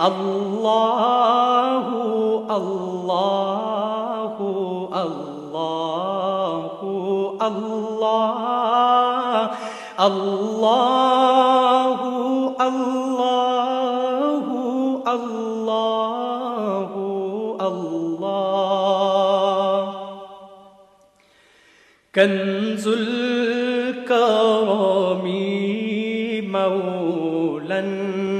الله الله الله الله الله الله الله الله كنز الكرم مولانا